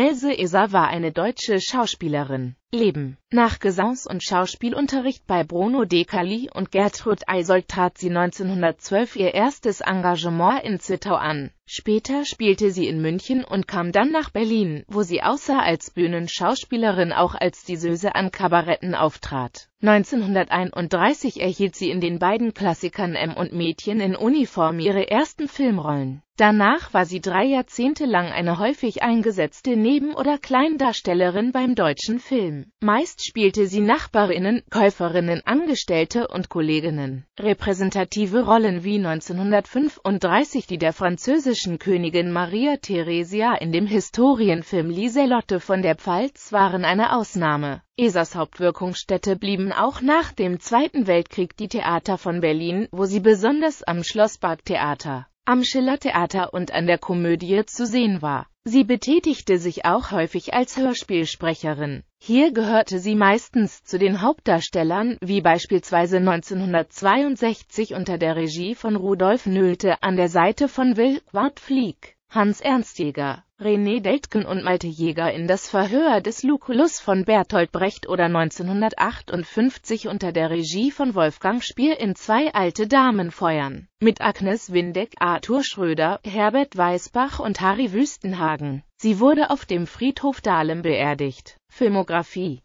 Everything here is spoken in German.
Else Eser war eine deutsche Schauspielerin. Leben Nach Gesangs- und Schauspielunterricht bei Bruno Decali und Gertrud Eisold trat sie 1912 ihr erstes Engagement in Zittau an. Später spielte sie in München und kam dann nach Berlin, wo sie außer als Bühnenschauspielerin auch als Diseuse an Kabaretten auftrat. 1931 erhielt sie in den beiden Klassikern M und Mädchen in Uniform ihre ersten Filmrollen. Danach war sie drei Jahrzehnte lang eine häufig eingesetzte Neben- oder Kleindarstellerin beim deutschen Film. Meist spielte sie Nachbarinnen, Käuferinnen, Angestellte und Kolleginnen. Repräsentative Rollen wie 1935 die der französischen Königin Maria Theresia in dem Historienfilm Lieselotte von der Pfalz waren eine Ausnahme. Esers Hauptwirkungsstätte blieben auch nach dem Zweiten Weltkrieg die Theater von Berlin, wo sie besonders am Schlossparktheater am Schillertheater und an der Komödie zu sehen war. Sie betätigte sich auch häufig als Hörspielsprecherin. Hier gehörte sie meistens zu den Hauptdarstellern, wie beispielsweise 1962 unter der Regie von Rudolf Nölte an der Seite von Will Wart Flieg, Hans Ernst Jäger, René Deltgen und Malte Jäger in Das Verhör des Lucullus von Bertolt Brecht oder 1958 unter der Regie von Wolfgang Spier in Zwei alte Damen feuern, mit Agnes Windeck, Arthur Schröder, Herbert Weißbach und Harry Wüstenhagen. Sie wurde auf dem Friedhof Dahlem beerdigt. Filmografie